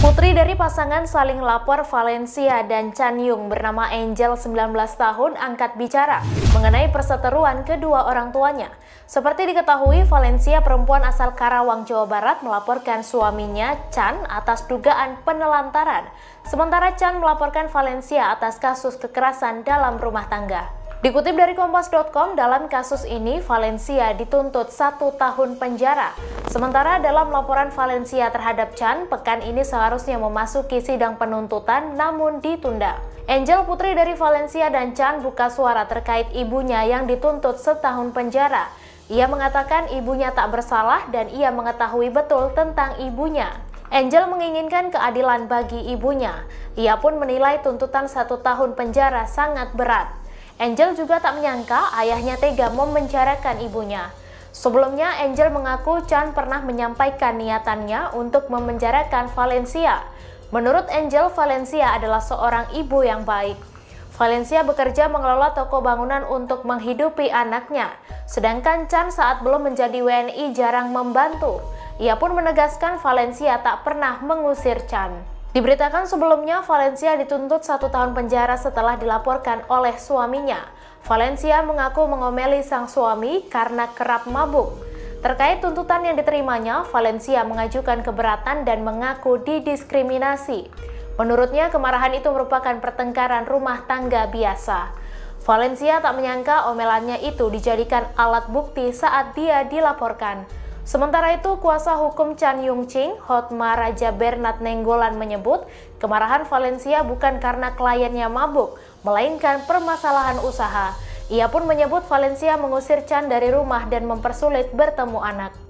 Putri dari pasangan saling lapor Valencia dan Chan Yung bernama Angel 19 tahun angkat bicara mengenai perseteruan kedua orang tuanya. Seperti diketahui, Valencia perempuan asal Karawang, Jawa Barat melaporkan suaminya Chan atas dugaan penelantaran. Sementara Chan melaporkan Valencia atas kasus kekerasan dalam rumah tangga. Dikutip dari Kompas.com, dalam kasus ini Valencia dituntut satu tahun penjara. Sementara dalam laporan Valencia terhadap Chan, pekan ini seharusnya memasuki sidang penuntutan namun ditunda. Angel putri dari Valencia dan Chan buka suara terkait ibunya yang dituntut setahun penjara. Ia mengatakan ibunya tak bersalah dan ia mengetahui betul tentang ibunya. Angel menginginkan keadilan bagi ibunya. Ia pun menilai tuntutan satu tahun penjara sangat berat. Angel juga tak menyangka ayahnya tega memenjarakan ibunya. Sebelumnya, Angel mengaku Chan pernah menyampaikan niatannya untuk memenjarakan Valencia. Menurut Angel, Valencia adalah seorang ibu yang baik. Valencia bekerja mengelola toko bangunan untuk menghidupi anaknya, sedangkan Chan saat belum menjadi WNI jarang membantu. Ia pun menegaskan Valencia tak pernah mengusir Chan. Diberitakan sebelumnya, Valencia dituntut satu tahun penjara setelah dilaporkan oleh suaminya. Valencia mengaku mengomeli sang suami karena kerap mabuk. Terkait tuntutan yang diterimanya, Valencia mengajukan keberatan dan mengaku didiskriminasi. Menurutnya, kemarahan itu merupakan pertengkaran rumah tangga biasa. Valencia tak menyangka omelannya itu dijadikan alat bukti saat dia dilaporkan. Sementara itu, kuasa hukum Chan Yung Ching, Hotma Raja Bernard Nenggolan menyebut, kemarahan Valencia bukan karena kliennya mabuk, melainkan permasalahan usaha. Ia pun menyebut Valencia mengusir Chan dari rumah dan mempersulit bertemu anak.